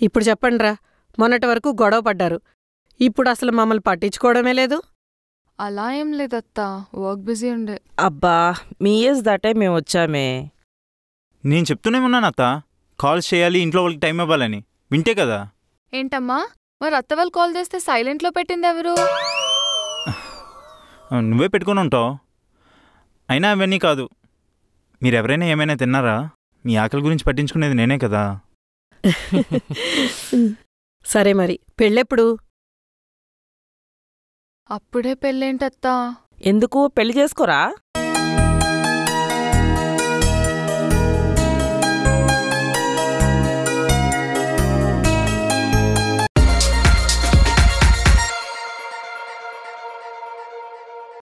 ఇప్పుడు చెప్పండ్రా మొన్నటి వరకు గొడవ పడ్డారు. ఇప్పుడు అసలు మమ్మల్ని పట్టించుకోవడమే లేదు. అలా ఏం లేదత్తా వర్క్ బిజీ ఉండే. అబ్బా మీ ఏజ్ దాటే మేము వచ్చామే. నేను చెప్తూనే ఉన్నాను అత్త కాల్స్ చేయాలి ఇంట్లో వాళ్ళకి టైం ఇవ్వాలని. వింటే కదా? ఏంటమ్మా మరి అత్త వాళ్ళు కాల్ చేస్తే సైలెంట్లో పెట్టింది ఎవరు? నువ్వే పెట్టుకొని ఉంటావు. అయినా అవన్నీ కాదు. మీరు ఎవరైనా ఏమైనా తిన్నారా? మీ ఆకలి గురించి పట్టించుకునేది నేనే కదా. సరే మరి పెళ్ళెప్పుడు? అప్పుడే పెళ్ళేంటత్తా? ఎందుకు? పెళ్ళి చేసుకోరా?